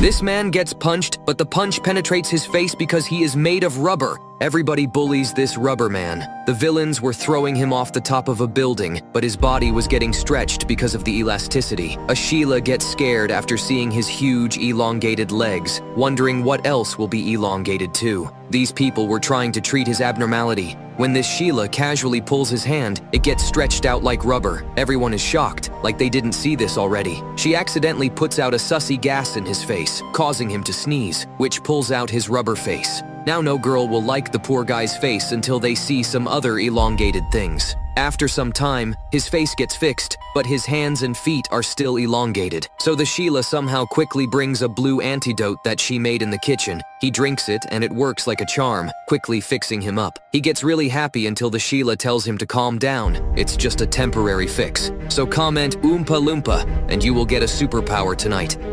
This man gets punched, but the punch penetrates his face because he is made of rubber. Everybody bullies this rubber man. The villains were throwing him off the top of a building, but his body was getting stretched because of the elasticity. Ashila gets scared after seeing his huge elongated legs, wondering what else will be elongated too. These people were trying to treat his abnormality. When this Sheila casually pulls his hand, it gets stretched out like rubber. Everyone is shocked, like they didn't see this already. She accidentally puts out a sussy gas in his face, causing him to sneeze, which pulls out his rubber face. Now no girl will like the poor guy's face until they see some other elongated things. After some time, his face gets fixed, but his hands and feet are still elongated. So the Sheila somehow quickly brings a blue antidote that she made in the kitchen. He drinks it and it works like a charm, quickly fixing him up. He gets really happy until the Sheila tells him to calm down. It's just a temporary fix. So comment Oompa Loompa and you will get a superpower tonight.